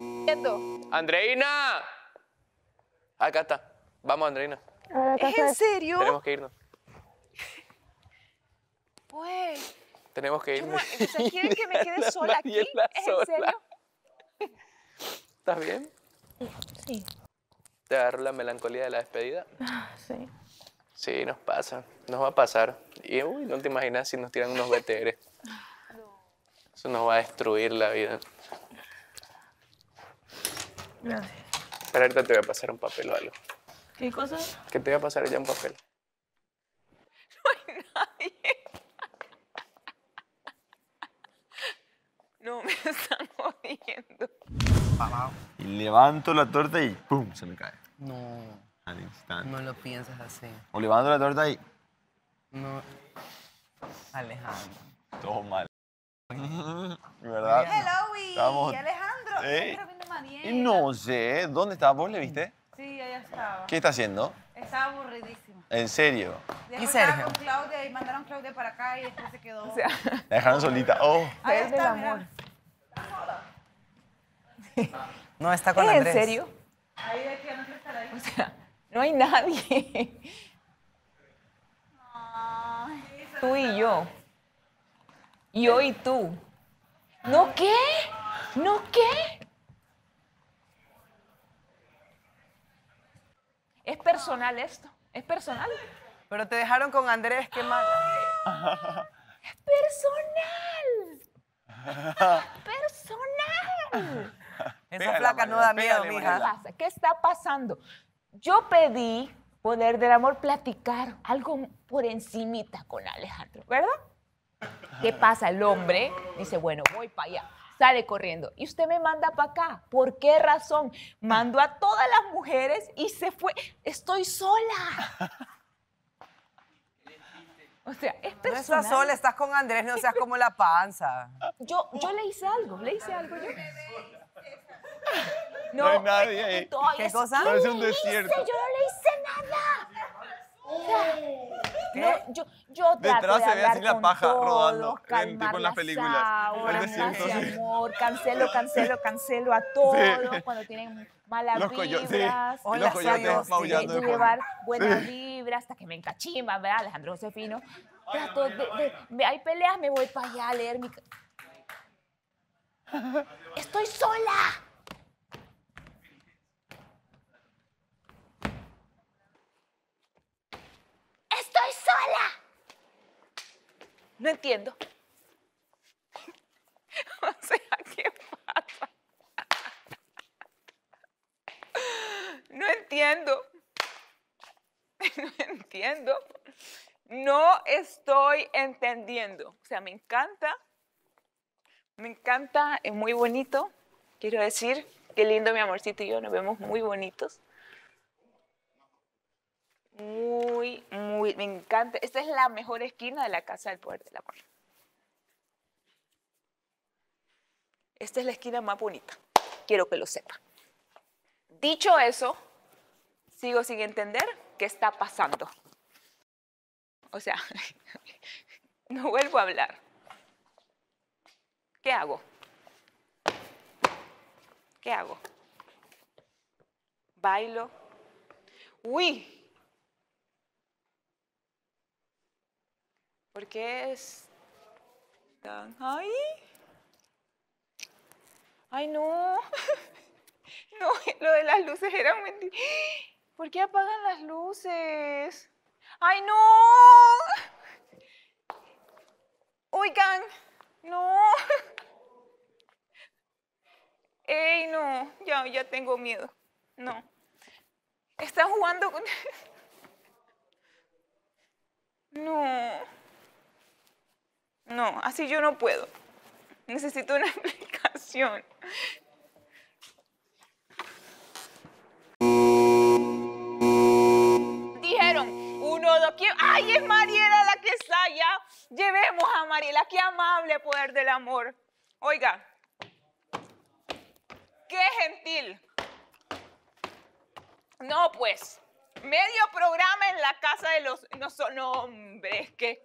viendo. ¡Andreina! Acá está. Vamos, Andreina. A la ¿Es en serio? Tenemos que irnos. Pues, Tenemos que irnos. me- o sea, ¿quieren que me quede sola aquí? ¿Es sola. en serio? ¿Estás bien? Sí. ¿Te agarró la melancolía de la despedida? Sí. Sí, nos pasa. Nos va a pasar. Y uy, no te imaginas si nos tiran unos BTR. Eso nos va a destruir la vida. Gracias. Pero ahorita te voy a pasar un papel o algo. ¿Qué cosa? Que te voy a pasar ya un papel. No, me están jodiendo. Y levanto la torta y ¡pum! se me cae. No, Al instante. no lo piensas así. O levanto la torta y No. Alejandro. todo mal. ¿Verdad? Hello, y Estamos- Alejandro. Ey. No sé, ¿dónde está? ¿Vos le viste? Sí, allá estaba. ¿Qué está haciendo? Estaba aburridísimo. ¿En serio? ¿Y Sergio? con Claudia y mandaron a Claudia para acá y después se quedó. La dejaron solita. Oh, ahí está, amor. mira. No, está con ¿Es en Andrés. serio? Ahí de no quiere estar ahí. O sea, no hay nadie. Tú y yo. Yo y tú. ¿No qué? ¿No qué? Es personal esto. Es personal. Pero te dejaron con Andrés, qué mal. Personal. Personal. Esa Pégale, flaca no da miedo, pégale, ¿Qué mija. pasa? ¿Qué está pasando? Yo pedí poder del amor platicar algo por encimita con Alejandro, ¿verdad? ¿Qué pasa? El hombre dice, bueno, voy para allá. Sale corriendo. Y usted me manda para acá. ¿Por qué razón? Mandó a todas las mujeres y se fue. Estoy sola. O sea, es No personal. estás sola, estás con Andrés, no seas como la panza. Yo, yo le hice algo, le hice algo yo. No hay nadie ahí. ¿Qué cosa? Parece un le hice? desierto. Yo no le hice nada. O sea, no, yo, yo trato Detrás de se ve así la paja todos, rodando, en- tipo en las películas. sí. amor, cancelo, cancelo, cancelo a todos cuando tienen malas Los sí. vibras. Y Hola, los coyotes maullando de llevar buenas vibras hasta que me encachimba, ¿verdad? Alejandro Josefino. Trato de, de- de- hay peleas, me voy para allá a leer mi... Estoy sola. Estoy sola. No entiendo. O sea, ¿qué pasa? No entiendo. No entiendo. No estoy entendiendo. O sea, me encanta. Me encanta, es muy bonito. Quiero decir, qué lindo mi amorcito y yo, nos vemos muy bonitos. Me encanta. Esta es la mejor esquina de la Casa del Poder del Amor. Esta es la esquina más bonita. Quiero que lo sepa. Dicho eso, sigo sin entender qué está pasando. O sea, no vuelvo a hablar. ¿Qué hago? ¿Qué hago? ¿Bailo? ¡Uy! ¿Por qué están ahí? ¡Ay, no! No, lo de las luces era un menti- ¿Por qué apagan las luces? ¡Ay, no! Oigan, no. Ey, no, ya, ya tengo miedo. No. Están jugando con... No. No, así yo no puedo. Necesito una explicación. Dijeron, uno, dos, ¿quién? ¡Ay, es Mariela la que está allá! Llevemos a Mariela, qué amable poder del amor. Oiga, qué gentil. No, pues, medio programa en la casa de los... No, so- no hombre, es que